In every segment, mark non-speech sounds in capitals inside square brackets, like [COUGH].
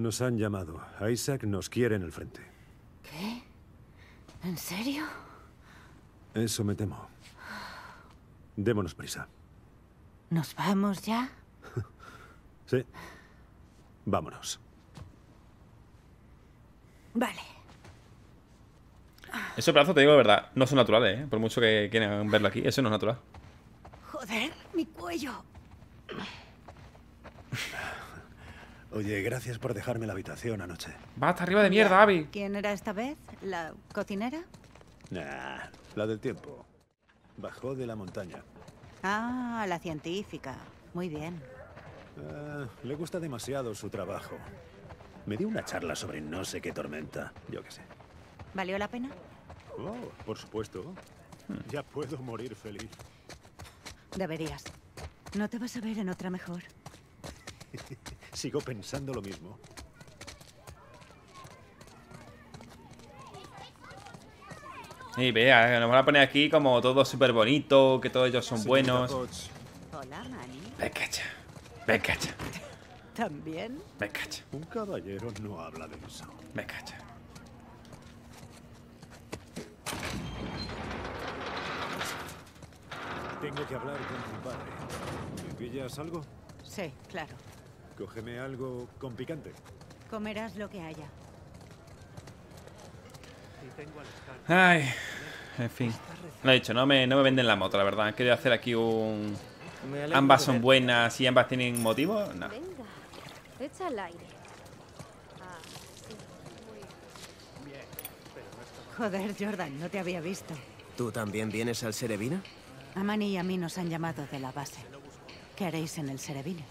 Nos han llamado. Isaac nos quiere en el frente. ¿Qué? ¿En serio? Eso me temo. Démonos prisa. ¿Nos vamos ya? [LAUGHS] Sí. Vámonos. Vale. Ese brazo, te digo de verdad, no son naturales, ¿eh? Por mucho que quieran verlo aquí, eso no es natural. Joder, mi cuello. Oye, gracias por dejarme la habitación anoche. Va hasta arriba de mierda, Abby. ¿Quién era esta vez? ¿La cocinera? Nah, la del tiempo. Bajó de la montaña. Ah, la científica. Muy bien. Ah, le gusta demasiado su trabajo. Me dio una charla sobre no sé qué tormenta. Yo qué sé. ¿Valió la pena? Oh, por supuesto. Ya puedo morir feliz. Deberías. No te vas a ver en otra mejor. [LAUGHS] Sigo pensando lo mismo. Y vea, nos van a poner aquí como todo súper bonito, que todos ellos son buenos. Hola, Manny. Ven, cacha. Ven, cacha. ¿También? Ven, cacha. Un caballero no habla de eso. Ven, cacha. Tengo que hablar con tu padre. ¿Me pillas algo? Sí, claro. Cógeme algo con picante. Comerás lo que haya. Ay, en fin. Lo he dicho, no me, no me venden la moto, la verdad. He querido hacer aquí un... Ambas son buenas y ambas tienen motivo. No. Venga, echa el aire. Ah, sí, muy bien. Joder, Jordan, no te había visto. ¿Tú también vienes al Serevina? A Manny y a mí nos han llamado de la base. ¿Qué haréis en el Serevine?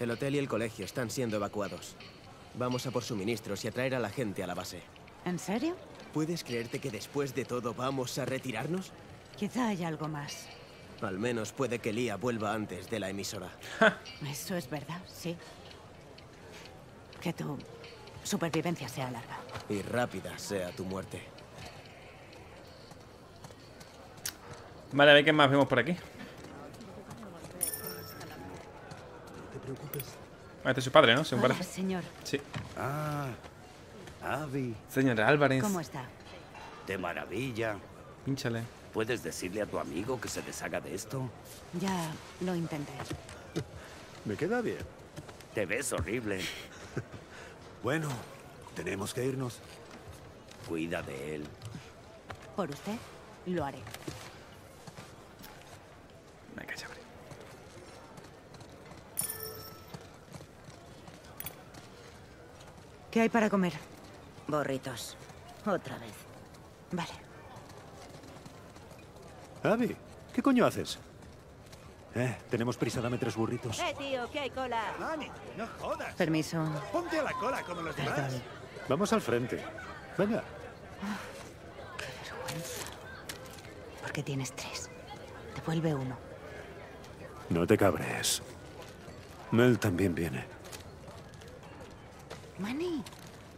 El hotel y el colegio están siendo evacuados. Vamos a por suministros y a traer a la gente a la base. ¿En serio? ¿Puedes creerte que después de todo vamos a retirarnos? Quizá haya algo más. Al menos puede que Lía vuelva antes de la emisora. Eso es verdad, sí. Que tu supervivencia sea larga. Y rápida sea tu muerte. Vale, a ver qué más vemos por aquí. No te preocupes. Ah, Este es su padre, ¿no? Según Hola, parece. señor. Sí. Ah, Abby. Señor Álvarez. ¿Cómo está? De maravilla. Pínchale. ¿Puedes decirle a tu amigo que se deshaga de esto? Ya lo intenté. [LAUGHS] Me queda bien. Te ves horrible. [LAUGHS] Bueno, tenemos que irnos. Cuida de él. Por usted, lo haré. Me ¿Qué hay para comer? Borritos. Otra vez. Vale. Abby, ¿qué coño haces? Eh, tenemos prisa, dame tres burritos. ¡Eh, tío, que hay cola! Manny, no jodas. Permiso. Ponte a la cola como los demás. Perdón. Vamos al frente. Venga. ¿Por qué tienes tres? Devuelve uno. No te cabres. Mel también viene. Manny,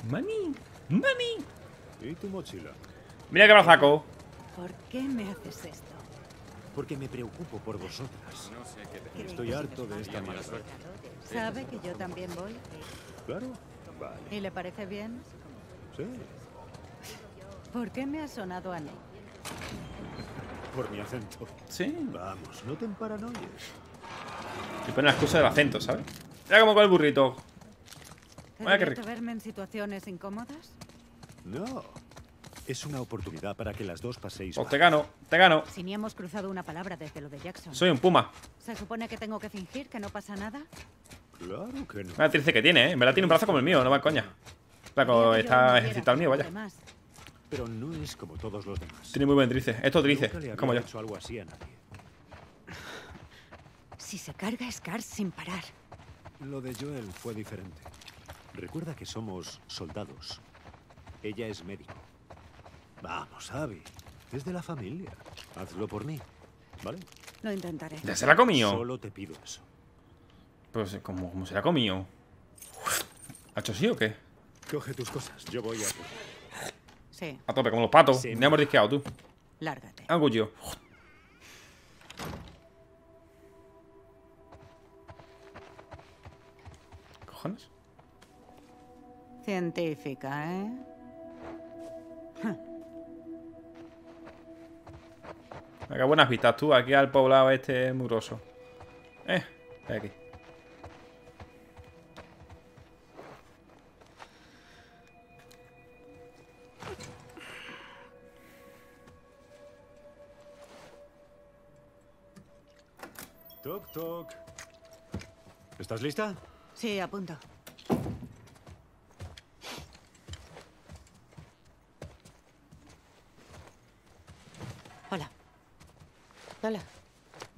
Mani. Mani. ¿Y tu mochila? Mira que brazaco. ¿por qué me haces esto? Porque me preocupo por vosotras. ¿Creéis Estoy que harto nos de esta a mierda. ¿Sabe que yo también voy? Claro. Vale. ¿Y le parece bien? Sí. ¿Por qué me ha sonado a Ney? Por mi acento. Sí. Vamos, no te emparanoies. Y pone la excusa del acento, ¿sabes? Mira como con el burrito. ¿Te Vaya que rico. verme en situaciones incómodas? No. Es una oportunidad para que las dos paséis. Pues te gano, te gano. Si ni hemos cruzado una palabra desde lo de Jackson. Soy un puma. ¿Se supone que tengo que fingir que no pasa nada? Claro que no. Una trice que tiene, ¿eh? En verdad tiene un brazo como el mío, no va coña. Claro, está me ejercitado el mío, vaya. Pero no es como todos los demás. Tiene muy buen trice. Esto trice, como yo. algo así a nadie. Si se carga Scar sin parar. Lo de Joel fue diferente. Recuerda que somos soldados. Ella es médico. Vamos, Abby. Es de la familia. Hazlo por mí. ¿Vale? Lo intentaré. ¿Ya se la ha comido? Solo te pido eso. Pues, ¿cómo, cómo se la ha comido? ¿Ha hecho sí o qué? Coge tus cosas. Yo voy a... Sí, A tope, como los patos. Sí. Me ha mordisqueado tú. lárgate. Angullo. ¿Cojones? Científica, ¿eh? Qué buenas vistas tú aquí al poblado este muroso. Eh, aquí. Toc, toc. ¿Estás lista? Sí, a punto. Hola. Hola.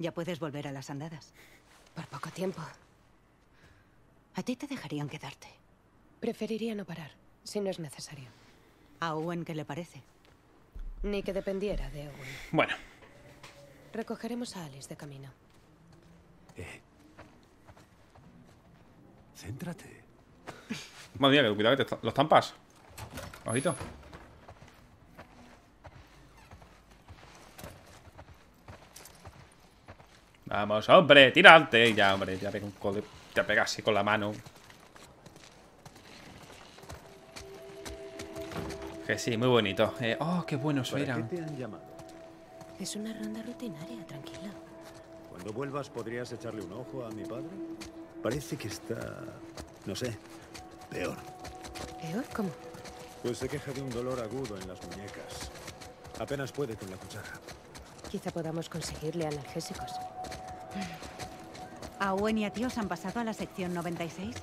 Ya puedes volver a las andadas. Por poco tiempo. A ti te dejarían quedarte. Preferiría no parar, si no es necesario. ¿A Owen qué le parece? Ni que dependiera de Owen. Bueno, Recogeremos a Alice de camino. Eh. Céntrate. madre mía, que cuidado que te los tampas. Ojito. Vamos, hombre, tírate. Ya, hombre, ya pega un cole. Te pega así con la mano. Que sí, muy bonito. Eh, oh, qué buenos ¿Para qué eran. te han llamado? Es una ronda rutinaria, tranquila. Cuando vuelvas, ¿podrías echarle un ojo a mi padre? Parece que está... no sé, peor. ¿Peor? ¿Cómo? Pues se queja de un dolor agudo en las muñecas. Apenas puede con la cuchara. Quizá podamos conseguirle analgésicos. ¿A Owen y a ti os han pasado a la sección 96?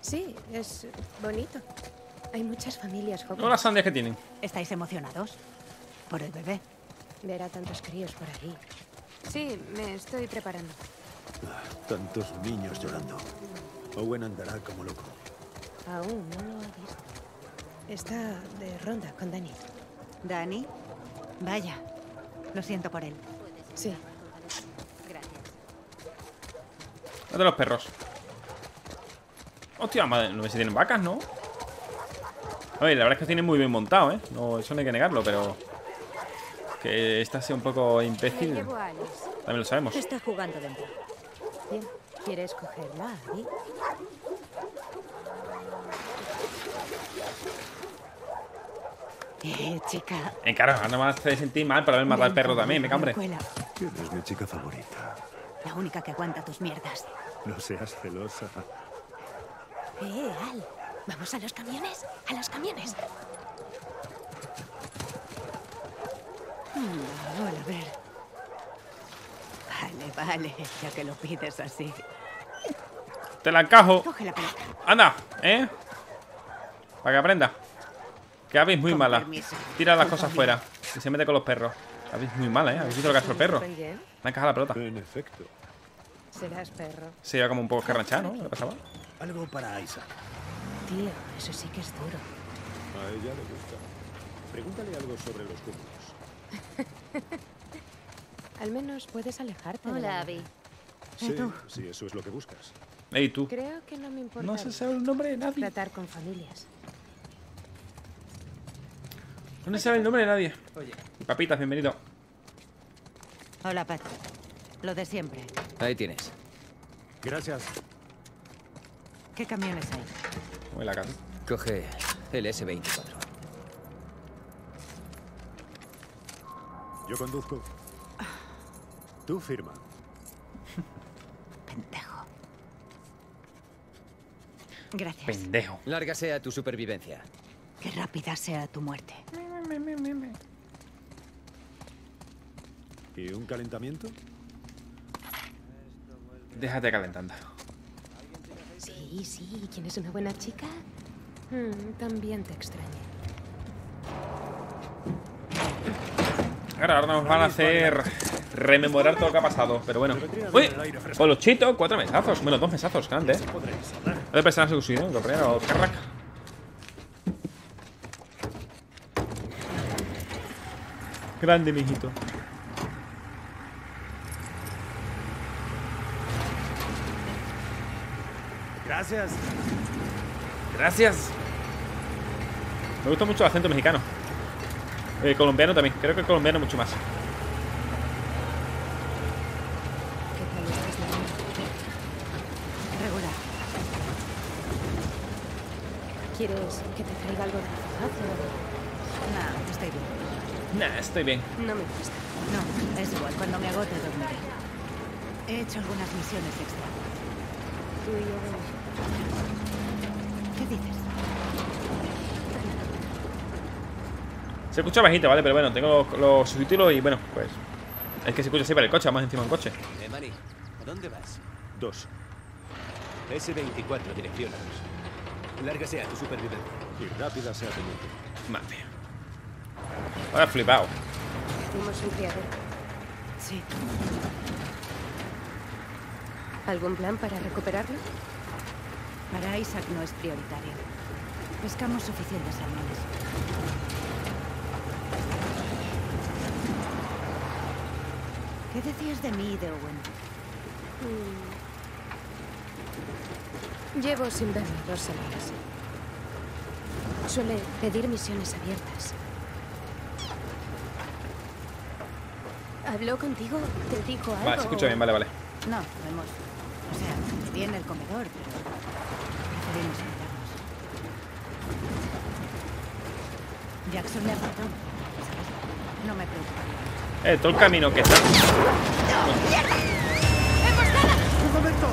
Sí, es bonito. Hay muchas familias No las jóvenes. sandías que tienen. ¿Estáis emocionados? Por el bebé. Ver a tantos críos por ahí. Sí, me estoy preparando. Ah, tantos niños llorando. Owen andará como loco. Aún no lo ha visto. Está de ronda con Dani. ¿Dani? Vaya. Lo siento por él. Sí, de los perros. Hostia, madre, no sé si tienen vacas, ¿no? Oye, la verdad es que tienen muy bien montado, ¿eh? No, eso no hay que negarlo, pero... Que esta sea un poco imbécil. a. También lo sabemos. Está jugando dentro. bien. ¿Quieres cogerla, Abby? Eh, chica. Eh, claro, ahora no me hace sentir mal por haber matado al perro también, me cambre. ¿Quién es mi chica favorita? La única que aguanta tus mierdas. No seas celosa. Eh, Al. ¿Vamos a los camiones? ¡A los camiones! Mm, Hola, a ver. Vale, vale, ya que lo pides así. Te la encajo. Coge la pelota. Anda, ¿eh? Para que aprenda. Que habéis muy Con mala. permiso. Tira las cosas mía. fuera. Y se mete con los perros. Habéis muy mala, ¿eh? Habéis visto lo que ha hecho el perro. Me ha encajado la pelota. En efecto. Serás perro. Se iba como un poco escarranchado, ¿no? ¿Qué le pasaba? Algo para Isaac. Tío, eso sí que es duro. A ella le gusta. Pregúntale algo sobre los cúmulos. [LAUGHS] Al menos puedes alejarte. Hola. Abby. Sí, tú? sí, eso es lo que buscas. Ey, tú. Creo que no me importa No se sabe el nombre de nadie. tratar con familias. No se sabe el nombre de nadie. Oye. Papitas, bienvenido. Hola, Pat. Lo de siempre. Ahí tienes. Gracias. ¿Qué camiones hay? Muy la casa. Coge el S-24. Yo conduzco. Tú firma. Pendejo. Gracias. Pendejo. Larga sea tu supervivencia. Que rápida sea tu muerte. ¿Y un calentamiento? Déjate calentando. Sí, sí. ¿Quién es una buena chica? Hmm, también te extraño. Ahora, ahora nos van a hacer rememorar todo lo que ha pasado. Pero bueno. ¡Uy! Con los chitos, cuatro mesazos. Bueno, dos mesazos, grande, ¿eh? He de prestar su cuchillo, correr o carrac. Grande, mijito. Gracias. Gracias. Me gusta mucho el acento mexicano. Eh, colombiano también. Creo que el colombiano mucho más. ¿Quieres que te traiga algo de la farmacia? No, estoy bien. Nah, estoy bien. No me gusta. No, es igual. Cuando me agote dormiré. He hecho algunas misiones extra. Tú y yo. ¿Qué dices? Se escucha bajito, ¿vale? Pero bueno, tengo los, los subtítulos y bueno, pues... Es que se escucha así para el coche, vamos encima del coche. Eh, Manny, ¿a dónde vas? Dos. S-24, dirección. Larga sea tu supervivencia. Y rápida sea teniente. Madre mía. Ahora flipado. Un criadero. Sí. ¿Algún plan para recuperarlo? Para Isaac no es prioritario. Pescamos suficientes salmones. ¿Qué decías de mí y de Owen? Mm. Llevo sin verlo dos semanas. Suele pedir misiones abiertas. ¿Habló contigo? ¿Te dijo algo? Vale, se escucha bien, vale, vale. No, lo hemos... O sea, vi en el comedor, pero... Jackson le apartó. No me preocuparía. Eh, todo el camino que está. ¡Un momento!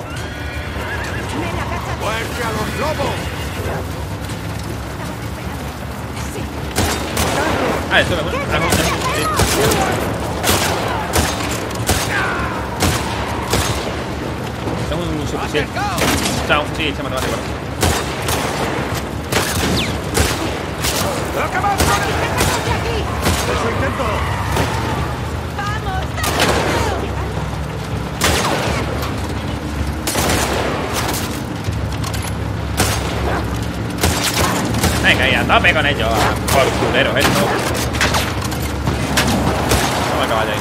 ¡Muerte a los lobos! Ah, esto me gusta. Ah, no, sí. Estamos un suficiente. Chao, sí, se mata, vale, bueno. ¡Acabad! ¡Eso intento! Venga, y a tope con ellos. Por culeros esto. Toma caballo ahí.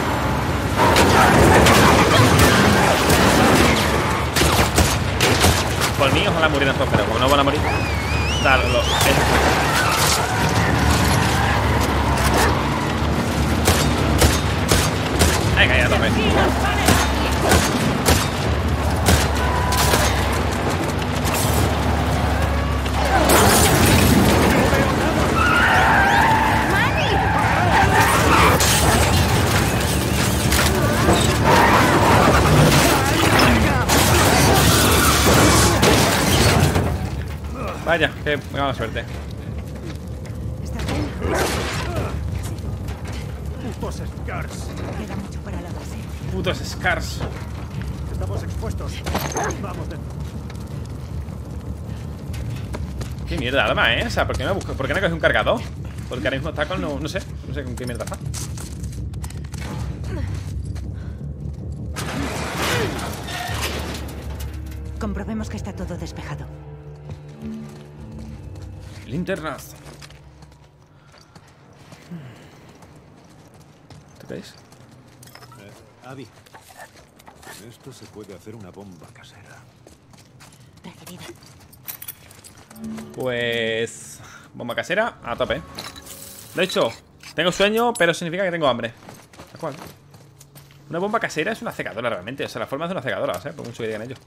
Por mí, ojalá murieran todos, pero como no van a morir. Tal, lo, es- Venga, ya tope. Vaya, qué mala suerte. ¿Está Putos Scars. Estamos expuestos. Vamos dentro. Qué mierda, arma, ¿eh? O sea, ¿por qué no, busco, ¿por qué no coge un cargador? Porque ahora mismo está con... No, no sé, no sé con qué mierda está. Comprobemos que está todo despejado. Linternas. ¿Tú crees? Eh. Con esto se puede hacer una bomba casera. Recibida. Pues... Bomba casera, a tope. De hecho, tengo sueño, pero significa que tengo hambre. ¿A cuál? Una bomba casera es una secadora realmente. O sea, la forma de una secadora, ¿sabes? Por mucho que digan ellos.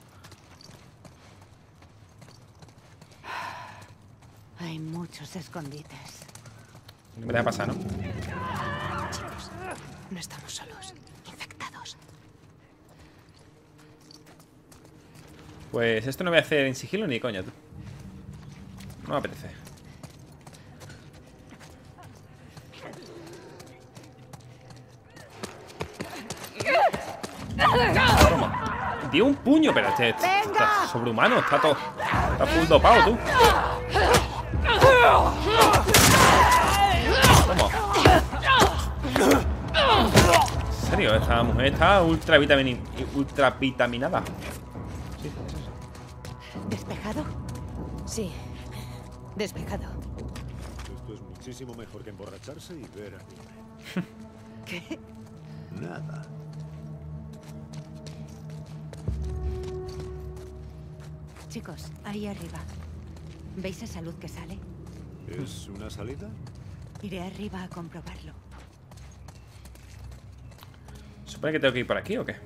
Hay muchos escondites. No me deja pasar, ¿no? Chicos, no estamos solos. Pues esto no voy a hacer en sigilo ni coña, tú. No me apetece. Toma. Dio un puño, pero este, este está sobrehumano, está todo. Está full dopado, tú. Toma. En serio, esta mujer está ultra, vitamini- ultra vitaminada. Sí. Despejado. Esto es muchísimo mejor que emborracharse y ver anime. ¿Qué? Nada. Chicos, ahí arriba. ¿Veis esa luz que sale? ¿Es una salida? Iré arriba a comprobarlo. ¿Supone que tengo que ir por aquí o qué?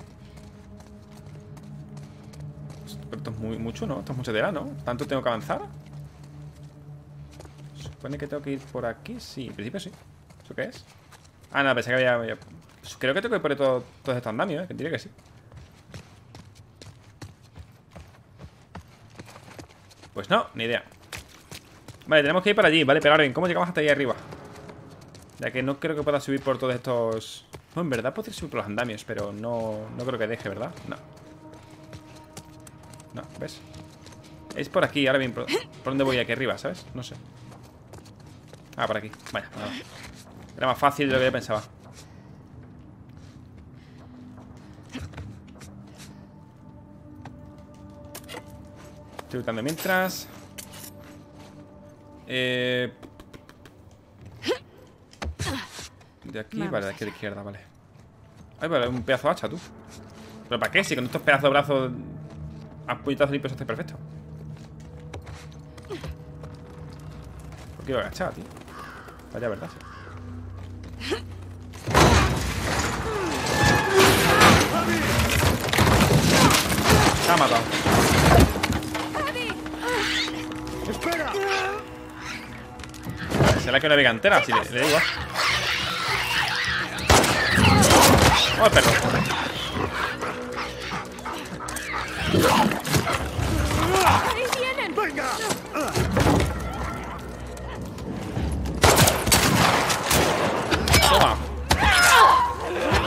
Muy, mucho, ¿no? Esto es mucha tela, ¿no? ¿Tanto tengo que avanzar? supone que tengo que ir por aquí. Sí, en principio sí. ¿Eso qué es? Ah, no, pensé que había... Creo que tengo que ir por todo, todos estos andamios, ¿eh? Que diría que sí. Pues no, ni idea. Vale, tenemos que ir para allí, ¿vale? Pero ahora bien, ¿cómo llegamos hasta ahí arriba? Ya que no creo que pueda subir por todos estos... No, en verdad podría subir por los andamios, pero no, no creo que deje, ¿verdad? No. No, ¿ves? Es por aquí, ahora bien, ¿por, por dónde voy aquí arriba, sabes? No sé. Ah, por aquí. Vaya. Era más fácil de lo que yo pensaba. Estoy lutando mientras. Eh... De aquí, Vamos vale, de aquí a la izquierda, vale. Ay, vale, un pedazo de hacha, tú. ¿Pero para qué? Si con estos pedazos de brazos a puñetazos limpios hace perfecto. ¿Por qué iba agachado, tío? Vaya verdad. Se ha matado. ¡Espera! Vale, será que una viga entera, si le, le digo. ¡Oh, perro! ¡Venga! ¡Toma!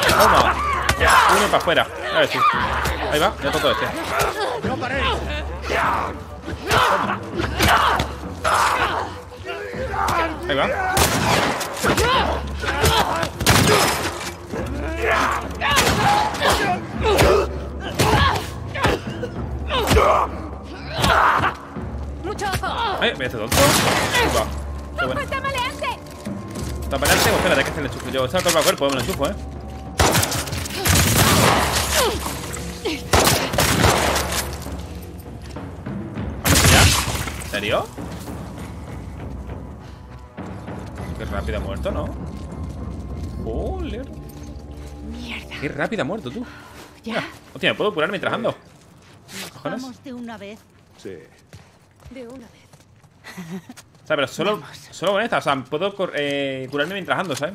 ¡Toma! Ya, uno para afuera. A ver si. Ahí va, ya todo este. ¡No paréis! Ahí va. ¡Mucho ojo! Ay, mira este tonto. Va. Qué bueno. ¡Está maleante! Taparante, pues espérate, que se le enchufo yo. Está todo el cuerpo, me lo enchufo, eh. Serio? Qué rápido ha muerto, ¿no? Joder. Mierda. Qué rápido ha muerto, tú. ¿Ya? Hostia, ¿me puedo curar mientras ando? cojones? Vamos de una vez. Sí. De una vez. O sea, pero solo, solo con esta. O sea, puedo eh, curarme mientras ando, ¿sabes?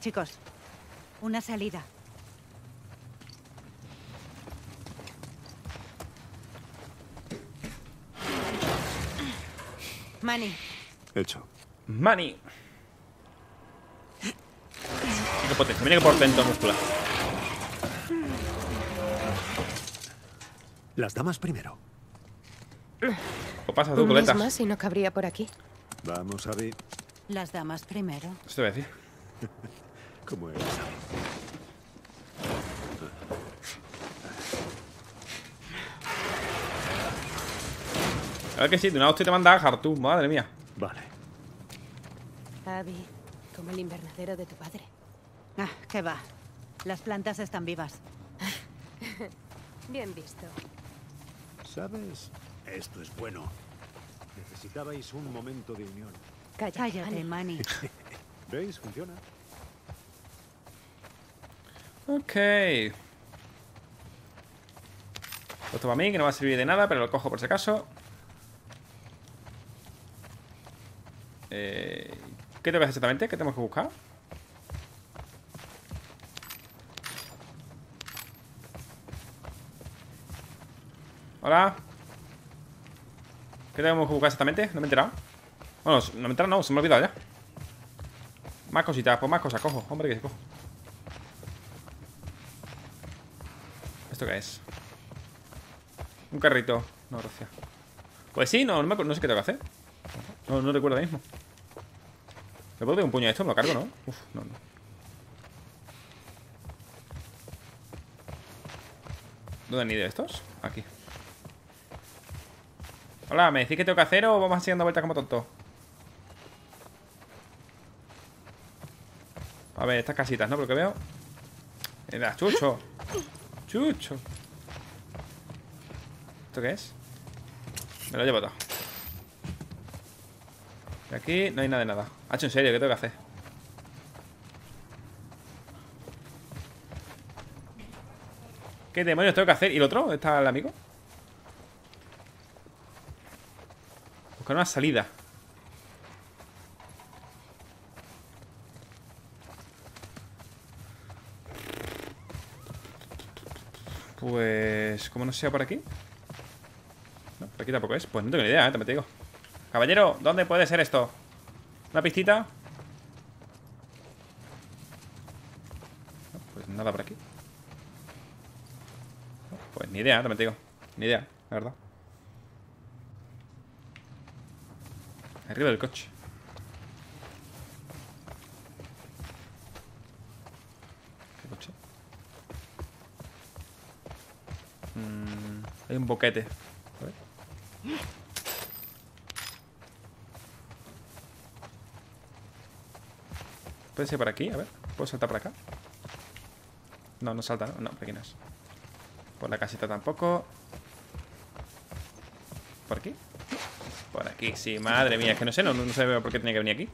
Chicos, una salida. Manny, Hecho. Money. Qué potencia, mira qué portento muscular. Las damas primero. Pues pasa tú, coleta. más y no cabría por aquí. Vamos, Abby. las damas primero. Eso te voy a decir. [LAUGHS] ¿Cómo eres, Abby? Ver que sí, de una hostia te manda a Hartum, madre mía. Vale. Abby, como el invernadero de tu padre. Ah, ¿qué va? Las plantas están vivas. [LAUGHS] Bien visto. ¿Sabes? Esto es bueno. Necesitabais un momento de unión. Cállate, Cállate, Manny. Manny. [LAUGHS] ¿Veis? Funciona. Ok. Esto para mí, que no va a servir de nada, pero lo cojo por si acaso. Eh, ¿Qué tengo que hacer exactamente? ¿Qué tenemos que buscar? Hola. ¿Qué tenemos que buscar exactamente? No me he enterado. Bueno, no me he enterado, no, se me ha olvidado ya. Más cositas, pues más cosas cojo. Hombre, que sí cojo. ¿Esto qué es? Un carrito. No, gracias. Pues sí, no, no, me no sé qué tengo que hacer. No, no recuerdo mismo. ¿Le puedo dar un puño a esto? Me lo cargo, ¿no? Uf, no, no. ¿Dónde han ido estos? Aquí. Hola, ¿me decís qué tengo que hacer o vamos a seguir dando vueltas como tontos? A ver, estas casitas, ¿no? Por lo que veo. Mira, chucho. Chucho. ¿Esto qué es? Me lo llevo todo. Y aquí no hay nada de nada. Hacho, en serio, ¿qué tengo que hacer? ¿Qué demonios tengo que hacer? ¿Y el otro? ¿Dónde ¿Está el amigo? Buscar una salida. Pues... ¿Cómo no sea por aquí? No, por aquí tampoco es. Pues no tengo ni idea, ¿eh? Te digo. Caballero, ¿dónde puede ser esto? ¿Una pistita? Pues nada por aquí. Pues ni idea, también te digo. Ni idea, la verdad. Arriba del coche. ¿Qué coche? Mm, hay un boquete. A ver. ¿Puede ser por aquí? A ver. ¿Puedo saltar por acá? No, no salta, ¿no? No, por aquí no es. Por la casita tampoco. ¿Por aquí? Por aquí, sí. Madre mía, es que no sé, no, no sé por qué tenía que venir aquí.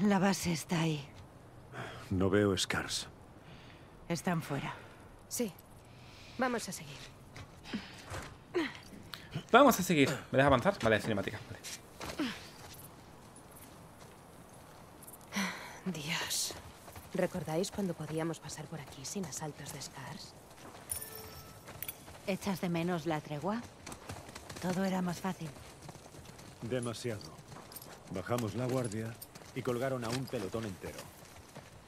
La base está ahí. No veo Scars. Están fuera. Sí. Vamos a seguir. Vamos a seguir. ¿Me deja avanzar? Vale, cinemática. Vale. Dios. ¿Recordáis cuando podíamos pasar por aquí sin asaltos de Scars? ¿Echas de menos la tregua? Todo era más fácil. Demasiado. Bajamos la guardia y colgaron a un pelotón entero.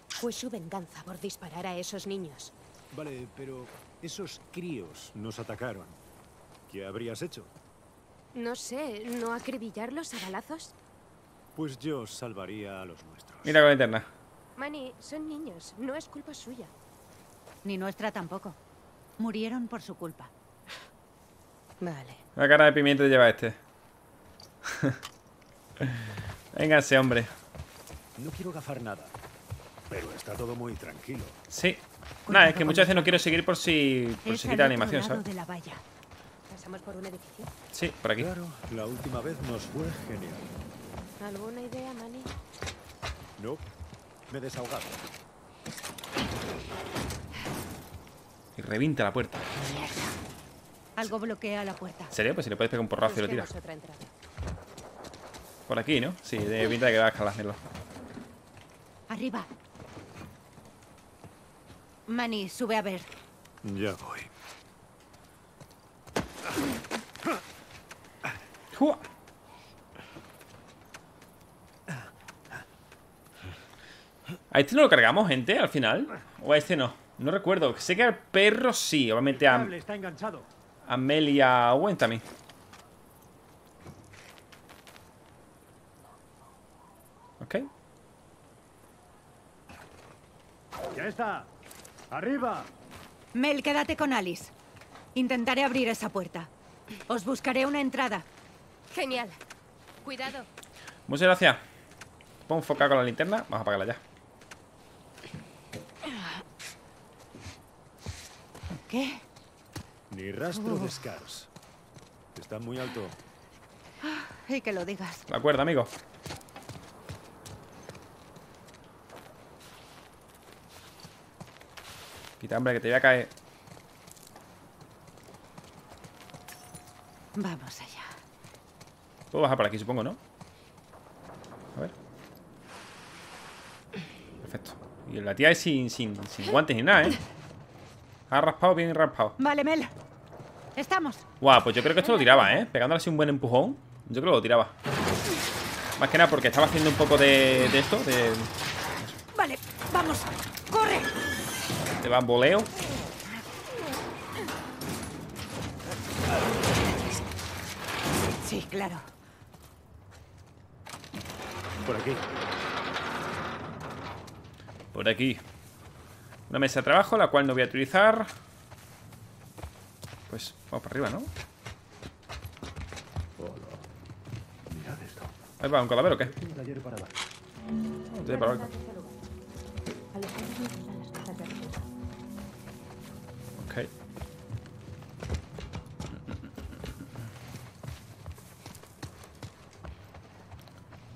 Fue su venganza por disparar a esos niños. Vale, pero esos críos nos atacaron. ¿Qué habrías hecho? No sé, ¿no acribillarlos a balazos? Pues yo salvaría a los nuestros. Mira con la linterna. Manny, son niños, no es culpa suya. Ni nuestra tampoco. Murieron por su culpa. Vale. La cara de pimiento lleva este. [LAUGHS] Véngase, hombre. No quiero gafar nada, pero está todo muy tranquilo. Sí. Nada, es que muchas veces no quiero seguir por si, por si quita otro animación, ¿sabes? de la valla. ¿Pasamos por un edificio? Sí, por aquí. Claro, la última vez nos fue genial. ¿Alguna idea, Manny? No, me he desahogado. Y revienta la puerta. Algo bloquea la puerta. ¿En serio? Pues si le puedes pegar un porrazo y lo tiras. Por aquí, ¿no? Sí, de pinta de que va a escalarlo. Arriba. Manny, sube a ver. Ya voy. ¡Jua! ¿A este no lo cargamos, gente, al final? ¿O a este no? No recuerdo. Sé que al perro sí. Obviamente a, a Mel y a Owen también. Ok. Ya está. Arriba. Mel, quédate con Alice. Intentaré abrir esa puerta. Os buscaré una entrada. Genial. Cuidado. Muchas gracias. Pongo enfocar con la linterna. Vamos a apagarla ya. ¿Qué? Ni rastro de Scars. Está muy alto. Y que lo digas. La cuerda, amigo. Quita, hombre, que te voy a caer. Vamos allá. Puedo bajar por aquí, supongo, ¿no? A ver. Perfecto. Y la tía es sin, sin, sin guantes ni nada, ¿eh? Ha raspado bien raspado. Vale, Mel. Estamos. Guau, pues yo creo que esto lo tiraba, ¿eh? Pegándole así un buen empujón. Yo creo que lo tiraba. Más que nada porque estaba haciendo un poco de, de esto, de, Vale, vamos. ¡Corre! de bamboleo. Sí, claro. Por aquí. Por aquí. Una mesa de trabajo, la cual no voy a utilizar. Pues vamos para arriba, ¿no? Ahí va, un cadáver o qué? Un para bar. Sí, para abajo. Ok.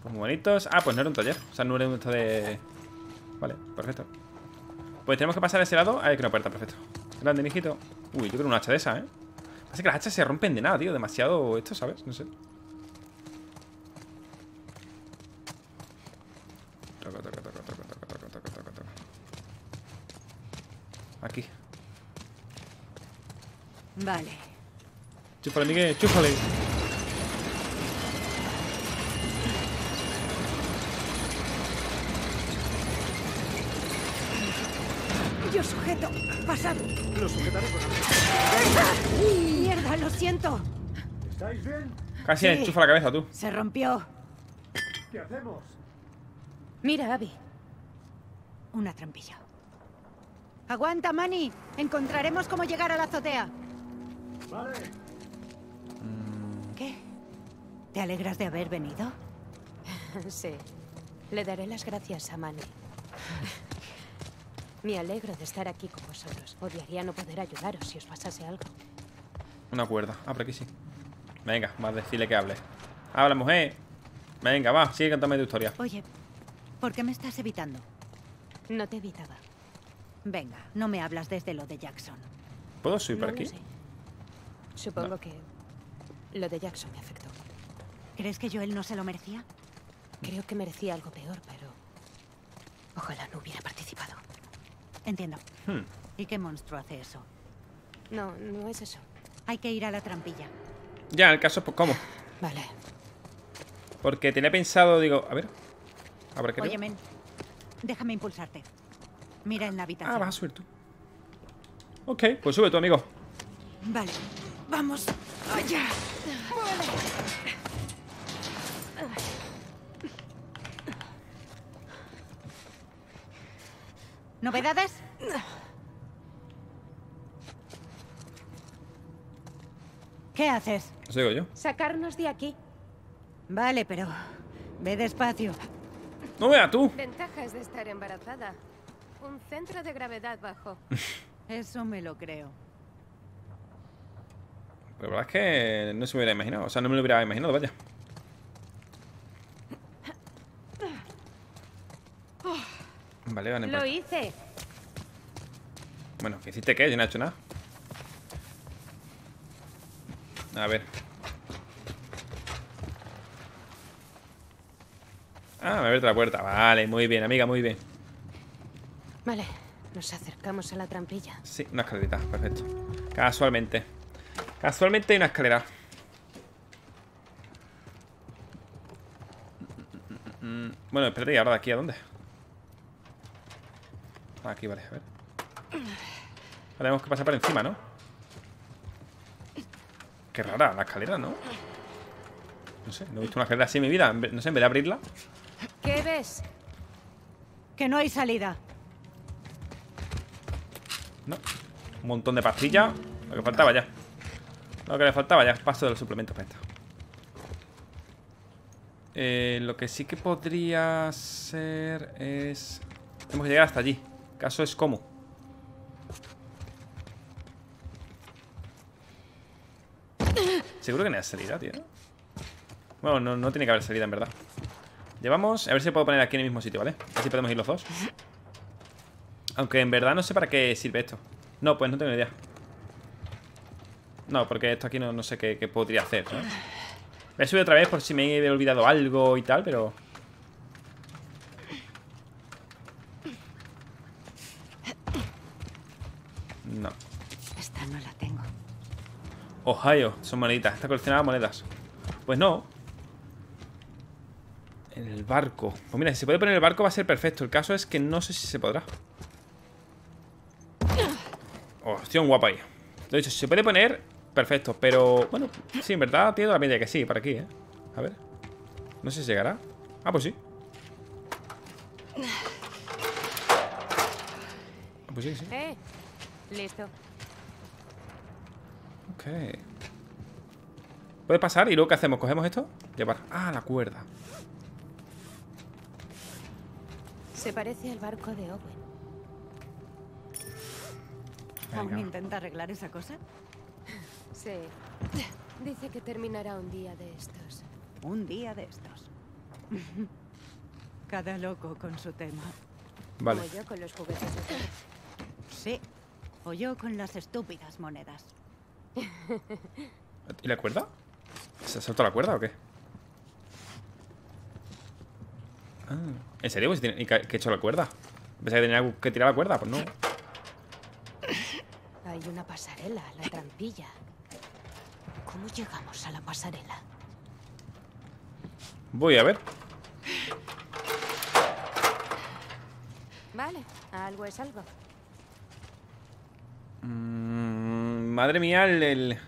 Pues muy bonitos. Ah, pues no era un taller. O sea, no era un de. Vale, perfecto. Pues tenemos que pasar a ese lado. Ah, hay que una puerta, perfecto. Grande, mijito. Uy, yo creo un hacha de esa, ¿eh? Así que las hachas se rompen de nada, tío. Demasiado esto, ¿sabes? No sé. Toca, toca, toca, toca, toca, toca, toca, toca, toca. Aquí. Vale. Chúpale, Miguel, chúpale. Yo sujeto. Pasad. Lo sujetaré con Mierda, lo siento. ¿Estáis bien? Casi Sí. enchufa la cabeza, tú. Se rompió. ¿Qué hacemos? Mira, Abby. Una trampilla. Aguanta, Manny. Encontraremos cómo llegar a la azotea. Vale. ¿Qué? ¿Te alegras de haber venido? [LAUGHS] Sí. Le daré las gracias a Manny. Me alegro de estar aquí con vosotros. Odiaría no poder ayudaros si os pasase algo. Una cuerda. Ah, por aquí sí. Venga, más decirle que hable. Habla, mujer. Venga, va, sigue contándome tu historia. Oye, ¿por qué me estás evitando? No te evitaba. Venga, no me hablas desde lo de Jackson. ¿Puedo subir No por lo aquí? sé. Supongo que lo de Jackson me afectó. ¿Crees que Joel no se lo merecía? Creo que merecía algo peor, pero ojalá no hubiera participado. Entiendo. Hmm. ¿Y qué monstruo hace eso? No, no es eso. Hay que ir a la trampilla. Ya, en el caso, pues, ¿cómo? Vale. Porque tenía pensado, digo, a ver. A ver qué. Oye, men, déjame impulsarte. Mira en la habitación. Ah, vas a subir tú. Ok, pues sube tu amigo. Vale, vamos. Allá. ¿Novedades? ¿Qué haces? Eso digo yo. Sacarnos de aquí. Vale, pero ve despacio. No vea tú. Ventajas de estar embarazada. Un centro de gravedad bajo. [LAUGHS] Eso me lo creo. Pero la verdad es que no se me hubiera imaginado. O sea, no me lo hubiera imaginado, vaya. Vale, vale. Lo pues- hice. Bueno, ¿qué hiciste qué? Yo no he hecho nada. A ver. Ah, me abierto la puerta. Vale, muy bien, amiga, muy bien. Vale, nos acercamos a la trampilla. Sí, una escalerita, perfecto. Casualmente. Casualmente hay una escalera. Mm, Bueno, espérate, ¿y ahora de aquí a dónde? Aquí, vale, a ver. Ahora tenemos que pasar por encima, ¿no? Qué rara la escalera, ¿no? No sé, no he visto una escalera así en mi vida. No sé, en vez de abrirla. ¿Qué ves? Que no hay salida. No. Un montón de pastillas. Lo que faltaba ya. Lo que le faltaba ya. Paso de los suplementos para esta. Eh, lo que sí que podría ser es... Tenemos que llegar hasta allí. Caso es cómo. Seguro que no hay salida, tío. Bueno, no, no tiene que haber salida, en verdad. Llevamos... A ver si puedo poner aquí en el mismo sitio, ¿vale? A ver si podemos ir los dos. Aunque en verdad no sé para qué sirve esto. No, pues no tengo ni idea. No, porque esto aquí no, no sé qué, qué podría hacer, ¿sabes? Voy a subir otra vez por si me he olvidado algo y tal, pero... Ohio, son moneditas. Está coleccionada monedas. Pues no. En el barco. Pues mira, si se puede poner el barco va a ser perfecto. El caso es que no sé si se podrá. Oh, opción guapa ahí. Lo dicho, si se puede poner, perfecto. Pero, bueno, sí, en verdad tiene la media que sí, para aquí, ¿eh? A ver. No sé si llegará. Ah, pues sí. Ah, pues sí, sí. Eh, listo. Ok. ¿Puede pasar? ¿Y luego qué hacemos? ¿Cogemos esto? Llevar. Ah, la cuerda. Se parece al barco de Owen. ¿Aún intenta arreglar esa cosa? Sí. Dice que terminará un día de estos. Un día de estos. Cada loco con su tema. Vale. Como yo con los juguetes de. Sí. O yo con las estúpidas monedas. [LAUGHS] ¿Y la cuerda? ¿Se ha soltado la cuerda o qué? Ah, ¿En serio? Pues tiene- ¿Y qué he hecho la cuerda? Pensaba que tenía algo que tirar la cuerda, pues no. Hay una pasarela, la trampilla. ¿Cómo llegamos a la pasarela? Voy a ver. Vale, algo es algo. Mm, madre mía, el, el-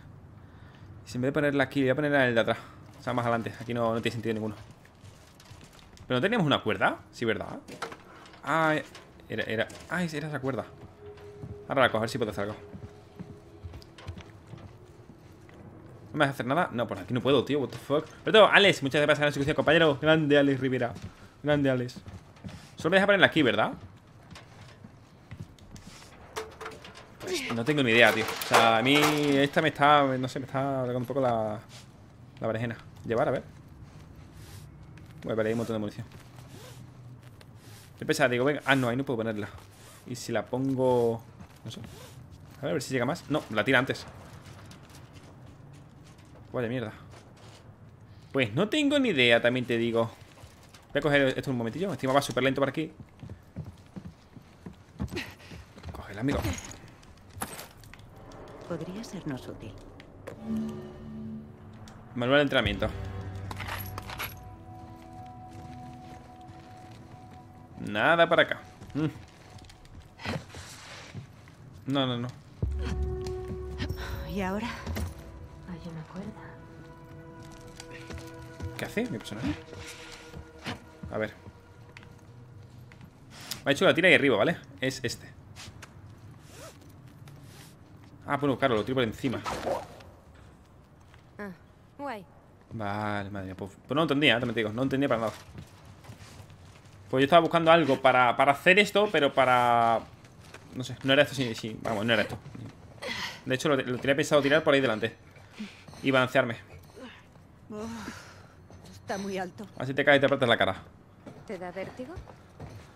Si en vez de ponerla aquí, voy a ponerla el de atrás. O sea, más adelante. Aquí no, no tiene sentido ninguno. ¿Pero no teníamos una cuerda? Sí, ¿verdad? Ah, era... era ah, era esa cuerda. Ahora la cojo, a ver si puedo hacer algo. ¿No me vas a hacer nada? No, por aquí no puedo, tío. What the fuck. Pero Alex, muchas gracias por la suscripción, compañero. Grande Alex Rivera. Grande Alex. Solo me deja ponerla aquí, ¿verdad? No tengo ni idea, tío. O sea, a mí esta me está, no sé, me está tocando un poco la, la berenjena. Llevar, a ver. Bueno, vale, hay un montón de munición. Yo pensaba, digo, venga. Ah, no, ahí no puedo ponerla. Y si la pongo... No sé. A ver, a ver si llega más. No, la tira antes. Vaya mierda. Pues no tengo ni idea, también te digo. Voy a coger esto un momentillo. Encima va súper lento por aquí. Cógela, amigo. Podría sernos útil. Manual de entrenamiento. Nada para acá. Mm. No, no, no. ¿Y ahora? Hay una cuerda. ¿Qué hace mi personaje? A ver. Me ha hecho la tira ahí arriba, ¿vale? Es este. Ah, bueno, claro, lo tiro por encima. Ah, guay. Vale, madre mía. Pues, pues no entendía, también te digo. No entendía para nada. Pues yo estaba buscando algo para, para hacer esto, pero para... No sé, no era esto, sí, sí. Vamos, no era esto. De hecho, lo, lo tenía pensado tirar por ahí delante. Y balancearme. Está muy alto. Así te caes y te apartas la cara. ¿Te da vértigo?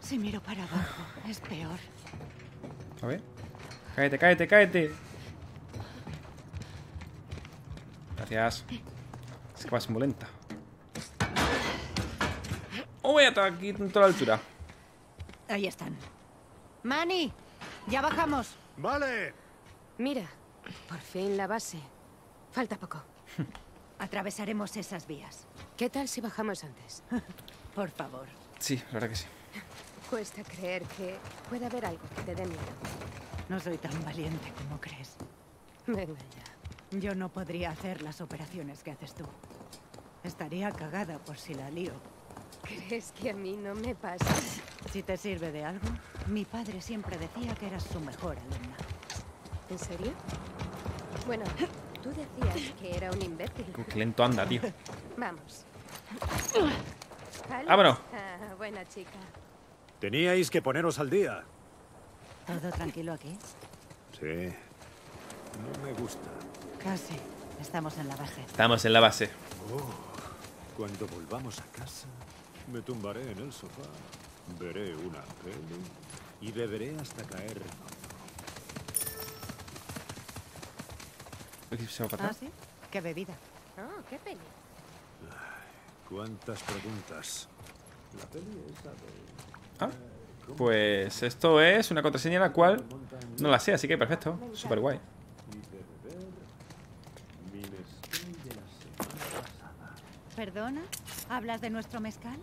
Si miro para abajo, es peor. A ver. Cáete, cáete, cáete. Gracias. Es que vas muy lenta. Oh, voy a estar aquí en toda la altura. Ahí están. Manny, ya bajamos. Vale. Mira, por fin la base. Falta poco. [LAUGHS] Atravesaremos esas vías. ¿Qué tal si bajamos antes? [LAUGHS] Por favor. Sí, la verdad que sí. Cuesta creer que puede haber algo que te dé miedo. No soy tan valiente como crees. Venga ya. Yo no podría hacer las operaciones que haces tú. Estaría cagada por si la lío. ¿Crees que a mí no me pasa? Si te sirve de algo, mi padre siempre decía que eras su mejor alumna. ¿En serio? Bueno, tú decías que era un imbécil. Qué lento anda, tío. Vamos. Alex. Vámonos. Ah, buena chica. Teníais que poneros al día. ¿Todo tranquilo aquí? Sí. No me gusta. Casi. Estamos en la base. Estamos en la base. Cuando volvamos a casa, me tumbaré en el sofá, veré una peli y beberé hasta caer. ¿Ah, sí? ¿Qué bebida? Oh, qué peli. ¿Cuántas preguntas? La peli esa de... Ah, pues esto es una contraseña la cual no la sé, así que perfecto. Súper guay. Mi mezcal de la semana pasada. ¿Perdona? ¿Hablas de nuestro mezcal?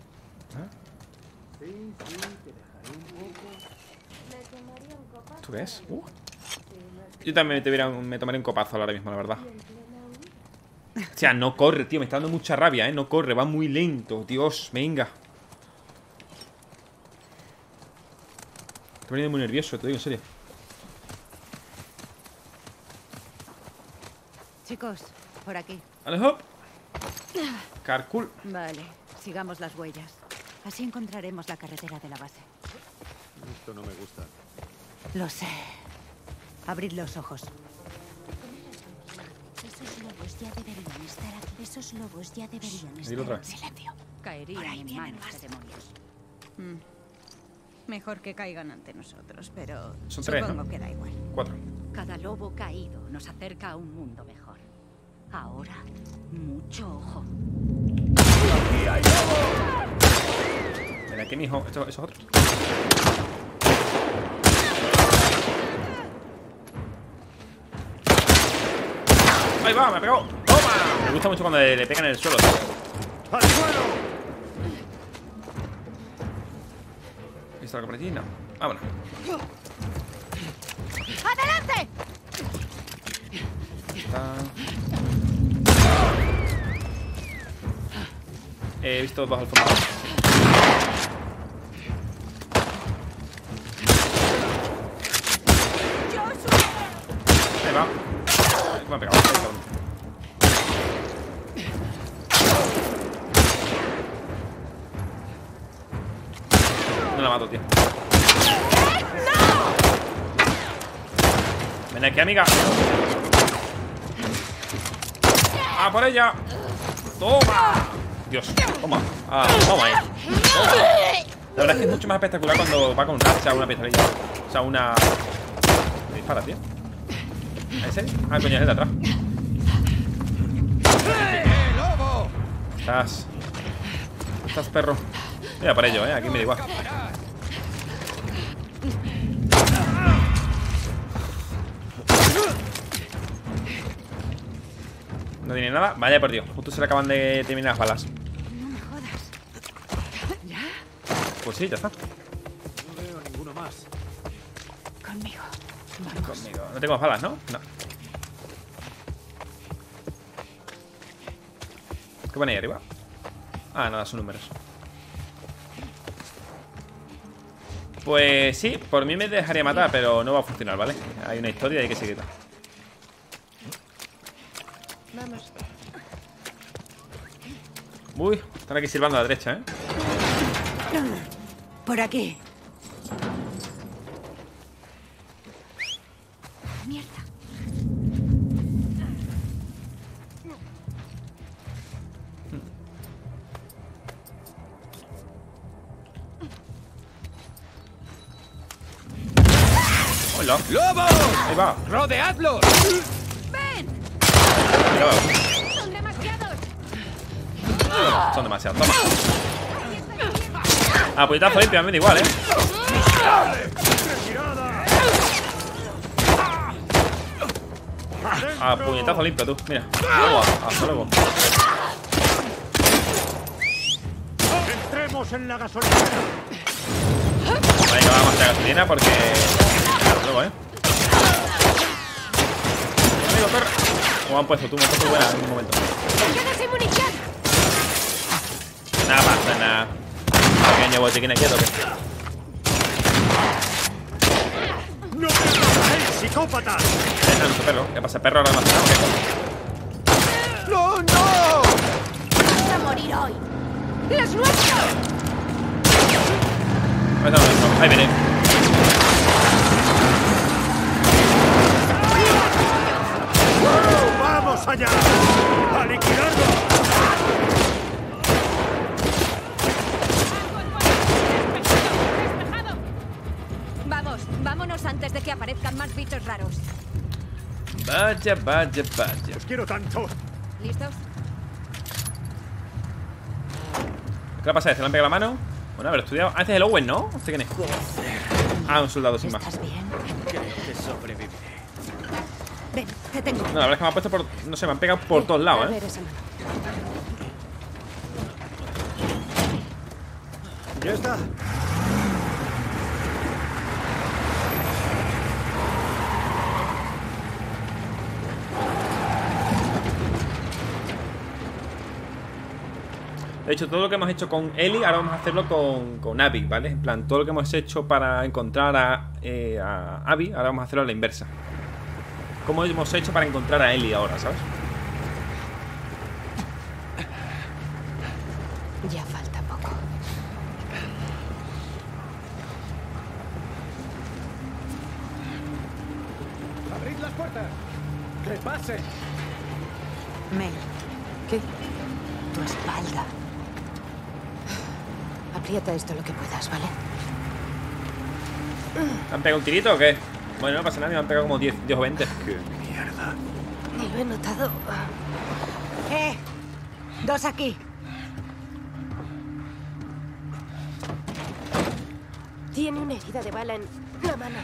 Sí, sí, te dejaré un poco. ¿Tú ves? Uh. Yo también te hubiera- me tomaré un copazo ahora mismo, la verdad. O sea, no corre, tío. Me está dando mucha rabia, ¿eh? No corre, va muy lento. Dios, venga. Estoy poniendo muy nervioso, te digo en serio. Chicos, por aquí. Alejo. Carcool. Vale, sigamos las huellas. Así encontraremos la carretera de la base. Esto no me gusta. Lo sé. Abrid los ojos. Esos lobos ya deberían estar aquí. Esos lobos ya deberían otra estar vez. Silencio. Caerían Por ahí en manos más. de demonios. Mm. Mejor que caigan ante nosotros, pero Son tres, supongo ¿no? que da igual. Cuatro. Cada lobo caído nos acerca a un mundo mejor. Ahora, mucho ojo. Ven aquí, mijo. Estos, esos otros. Ahí va, me ha pegado. ¡Toma! Me gusta mucho cuando le, le pegan en el suelo. ¡Al suelo! ¿Está algo por allí? No. Vámonos. ¡Adelante! Está... He visto dos al fondo. Ahí va. Me ha pegado. No la mato, tío. Ven aquí, amiga. ¡Ah, por ella! ¡Toma! Dios, toma. Ah, toma ahí. Toma. La verdad es que es mucho más espectacular cuando va con racha una pistolilla. O sea, una. Me dispara, tío. ¿En serio? Ah, coño, es el de atrás. Estás. Estás, perro. Mira por ello, eh. Aquí me da igual. No tiene nada. Vaya por Dios. Justo se le acaban de terminar las balas. No me jodas. Pues sí, ya está. No veo ninguno más. Conmigo. Vamos. Conmigo. No tengo balas, ¿no? No. ¿Qué pone ahí arriba? Ah, nada, son números. Pues sí, por mí me dejaría matar, pero no va a funcionar, ¿vale? Hay una historia y hay que seguirla. Vamos. Uy, están aquí silbando a la derecha, ¿eh? Por aquí. Mierda. ¡Hola! ¡Lobo! Ahí va. ¡Rodeadlos! ¡Son demasiados! Son demasiados. Toma. Ah, puñetazo limpio, a mí me da igual, ¿eh? Ah, puñetazo limpio, tú. Mira. Agua. Hasta luego. ¡Entremos en la gasolinera! Vale, que vamos a echar gasolina porque. Hasta luego, ¿eh? Amigo, perro. ¿Cómo han puesto tú? Me has puesto buena en un momento. Nada pasa, nada. Pequeño botiquín. ¡No nuestro perro. ¿Qué pasa, perro? Ahora no hace nada, ¿o qué? ¡No, no! ¡Vas a morir hoy! ¡Los nuestros! Ahí está. Ahí viene. ¡Vamos allá! ¡A liquidarlo! Vamos, vámonos antes de que aparezcan más bichos raros. Vaya, vaya, vaya. ¡Os quiero tanto! ¿Listos? ¿Qué le pasa este? ¿Le han pegado la mano? Bueno, haber estudiado. Ah, este es el Owen, ¿no? ¿Este quién es? Ah, un soldado sin más. ¿Estás bien? Creo que sobreviviré. Ven, te tengo. No, la verdad es que me han puesto por. No sé, me han pegado por todos lados, ¿eh? ¡Ya está! De hecho, todo lo que hemos hecho con Ellie, ahora vamos a hacerlo con, con Abby, ¿vale? En plan, todo lo que hemos hecho para encontrar a, eh, a Abby, ahora vamos a hacerlo a la inversa. ¿Cómo hemos hecho para encontrar a Ellie ahora, ¿sabes? Ya falta poco. ¡Abrid las puertas! ¡Que pase! Aprieta esto lo que puedas, ¿vale? ¿Te han pegado un tirito o qué? Bueno, no pasa nada, me han pegado como 10, 10 o 20. ¡Qué mierda! Ni lo he notado. ¡Eh! Dos aquí. Tiene una herida de bala en la mano.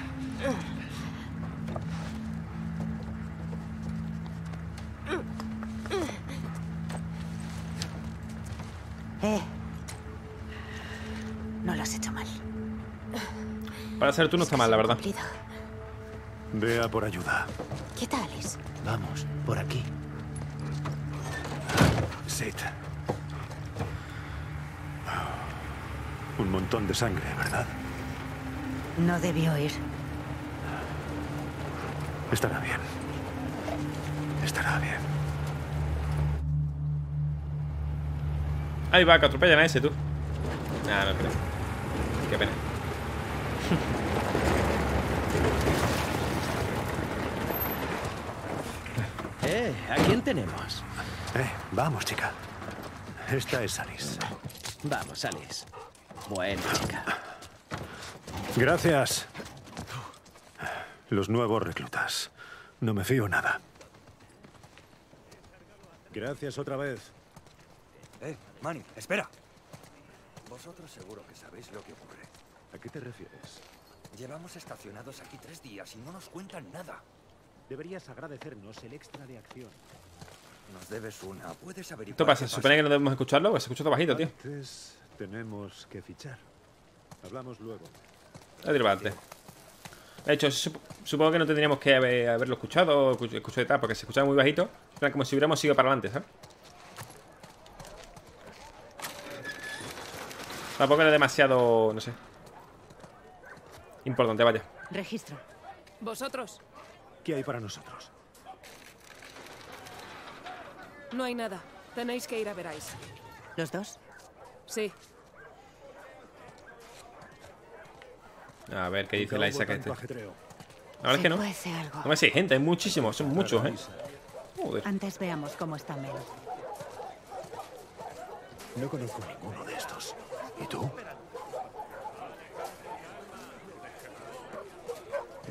Para ser tú no está mal, la verdad. Vea por ayuda. ¿Qué tal, Alice? Vamos, por aquí. Sid. Un montón de sangre, ¿verdad? No debió ir. Estará bien. Estará bien. Ahí va, que atropellan a ese, tú. Nah, no creo. Qué pena. ¿A quién tenemos? Eh, vamos, chica. Esta es Alice. Vamos, Alice. Buena chica. Gracias. Los nuevos reclutas. No me fío nada. Gracias otra vez. Eh, Manny, espera. Vosotros seguro que sabéis lo que ocurre. ¿A qué te refieres? Llevamos estacionados aquí tres días y no nos cuentan nada. Deberías agradecernos el extra de acción. Nos debes una. ¿Puedes averiguar ¿Esto pasa? ¿Se supone que no debemos escucharlo? Pues se escucha todo bajito, tío. Antes tenemos que fichar. Hablamos luego. Adelante. De hecho, sup- supongo que no tendríamos que haber- haberlo escuchado o escuch- escuchar y tal, porque se escuchaba muy bajito. Era como si hubiéramos ido para adelante, ¿sabes? Tampoco era demasiado, no sé. Importante, vaya. Registro. ¿Vosotros? ¿Qué hay para nosotros? No hay nada. Tenéis que ir a Veráis. ¿Los dos? Sí. A ver qué dice la Isaac este. Tanto ajetreo. La verdad es que no. No me sé, hay gente, hay muchísimos, son muchos, ¿eh? Joder. Antes veamos cómo está Mel. No conozco ninguno de estos. ¿Y tú?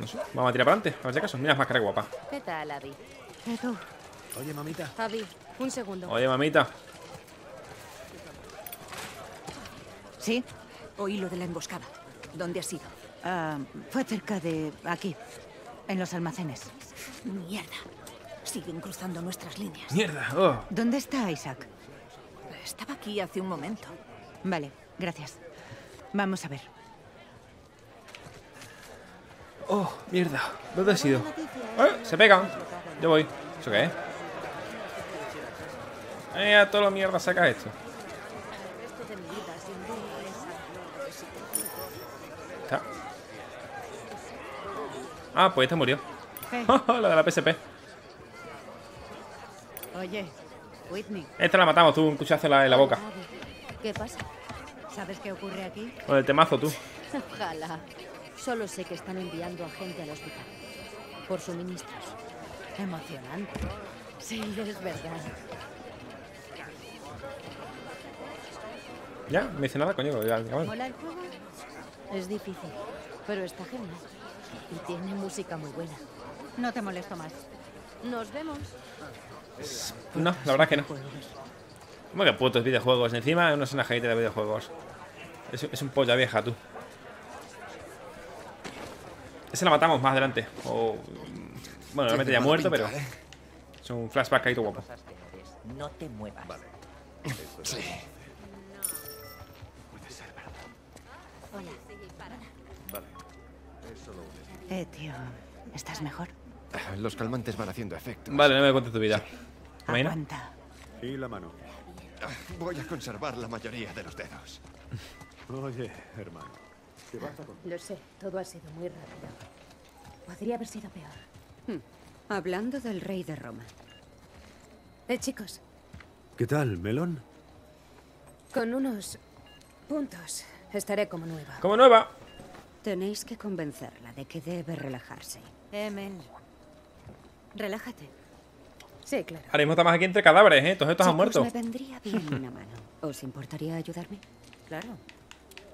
No sé. Vamos a tirar para adelante, a ver si acaso. Mira, es más cara guapa. ¿Qué tal, Abby? ¿Y tú? Oye, mamita. Abby, un segundo. Oye, mamita. ¿Sí? Oí lo de la emboscada. ¿Dónde has sido? Ah, fue cerca de aquí, en los almacenes. Mierda. Siguen cruzando nuestras líneas. Mierda. Oh. ¿Dónde está Isaac? Estaba aquí hace un momento. Vale, gracias. Vamos a ver. Oh, mierda. ¿Dónde has ido? ¡Eh! Se pegan. Yo voy. ¿Eso qué es? Eh, a todo lo mierda saca esto. Está. Ah, pues este murió. Eh, [LAUGHS] la de la PSP. oye, Whitney, Esta la matamos, tú, un cuchazo en la, en la boca. ¿Qué pasa? ¿sabes qué ocurre aquí? Con el temazo, tú. [LAUGHS] Ojalá. Solo sé que están enviando a gente al hospital. Por suministros. Emocionante. Sí, es verdad. Ya, no me dice nada, coño. Ya, ya, bueno. ¿Mola el juego? Es difícil, pero está genial. Y tiene música muy buena. No te molesto más. Nos vemos. No, la verdad que no. ¿Cómo que putos videojuegos? Encima no es una gente de videojuegos. Es, es un polla vieja, tú. Ese la matamos más adelante. O. Bueno, realmente ya muerto, pero. Es un flashback ahí todo guapo. No te muevas. Sí. Hola. Eh, tío, ¿estás mejor? Los calmantes van haciendo efecto. Vale, no me cuentes tu vida. Aguanta. Y la mano. Voy a conservar la mayoría de los dedos. Oye, hermano. ¿Qué pasa con... Lo sé, todo ha sido muy rápido. Podría haber sido peor. Hmm. Hablando del rey de Roma. Eh, chicos, ¿Qué tal, Melón? con unos puntos estaré como nueva. Como nueva. Tenéis que convencerla de que debe relajarse. Emel. Relájate. Sí, claro. Ahora mismo estamos aquí entre cadáveres, ¿eh? Todos estos han muerto. me vendría bien una mano. ¿Os importaría ayudarme? Claro.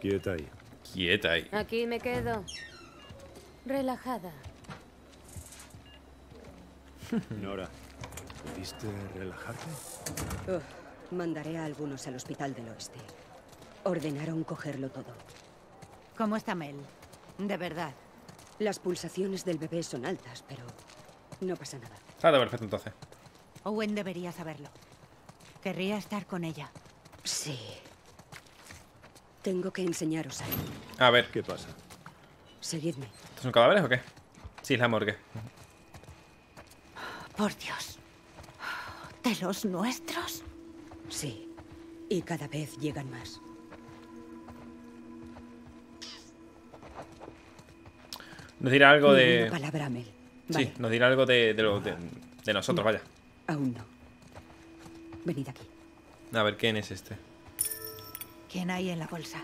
Quieta ahí. Quieta ahí. Aquí me quedo. Relajada. Nora, ¿pudiste relajarte? Mandaré a algunos al Hospital del Oeste. Ordenaron cogerlo todo. ¿Cómo está Mel? De verdad. Las pulsaciones del bebé son altas, pero no pasa nada. De perfecto entonces. Owen debería saberlo. Querría estar con ella. Sí. Tengo que enseñaros algo. A ver. ¿Qué pasa? Seguidme. ¿Estos son cadáveres o qué? Sí, es la morgue. Por Dios. ¿De los nuestros? Sí. Y cada vez llegan más. Nos dirá algo de... Palabra, Mel. Sí, nos dirá algo de, de, lo- de- de nosotros, vaya. Aún no. Venid aquí. A ver, ¿quién es este? ¿Quién hay en la bolsa?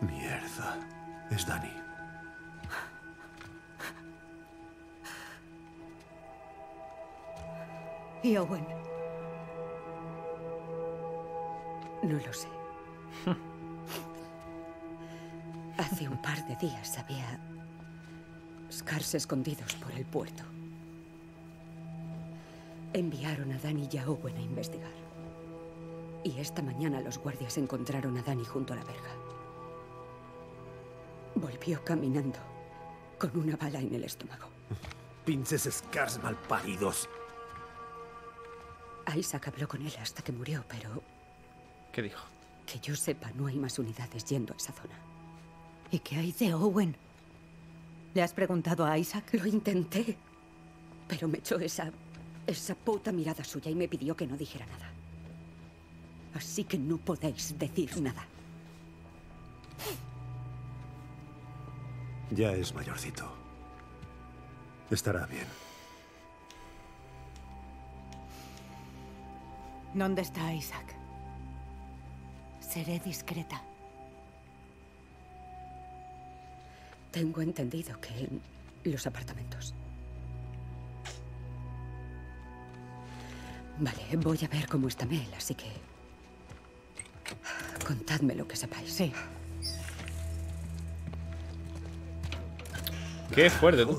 Mierda. Es Dani. ¿Y Owen? No lo sé. [LAUGHS] Hace un par de días había Scars escondidos por el puerto. Enviaron a Danny y a Owen a investigar. Y esta mañana los guardias encontraron a Danny junto a la verja. Volvió caminando con una bala en el estómago. Pinches Scars malparidos. Isaac habló con él hasta que murió, pero ¿Qué dijo? que yo sepa, no hay más unidades yendo a esa zona. ¿Y qué hay de Owen? ¿Le has preguntado a Isaac? Lo intenté, pero me echó esa. esa puta mirada suya y me pidió que no dijera nada. Así que no podéis decir nada. Ya es mayorcito. Estará bien. ¿Dónde está Isaac? Seré discreta. Tengo entendido que en los apartamentos. Vale, voy a ver cómo está Mel, así que. Contadme lo que sepáis. Sí. Qué fuerte, tú.